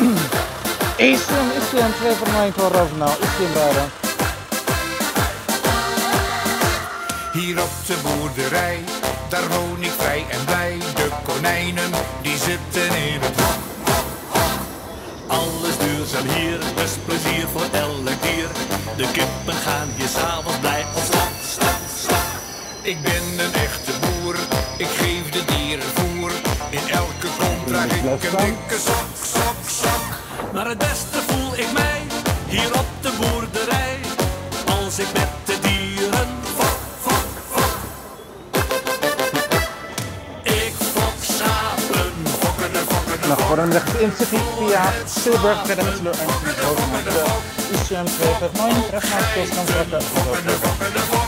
Islam, Islam, twee voor mij voor Rozenaal. Islam daar. Hier op de boerderij, daar woon ik vrij en blij. De konijnen, die zitten in het hok. Alles duurzaam hier, dus plezier voor elk dier. De kippen gaan hier s'avonds blij op stap, stap, stap. Ik ben een echte draag ik een dikke sok, sok, sok. Maar het beste voel ik mij hier op de boerderij. Als ik met de dieren fok, fok, fok. Ik fok schapen, fokken, fokken, Nou, voor een recht instituut via Tilburg, verder met Sleur en. Islam, twee voor mij, recht naar het kan trekken. fokken, fokken, fokken.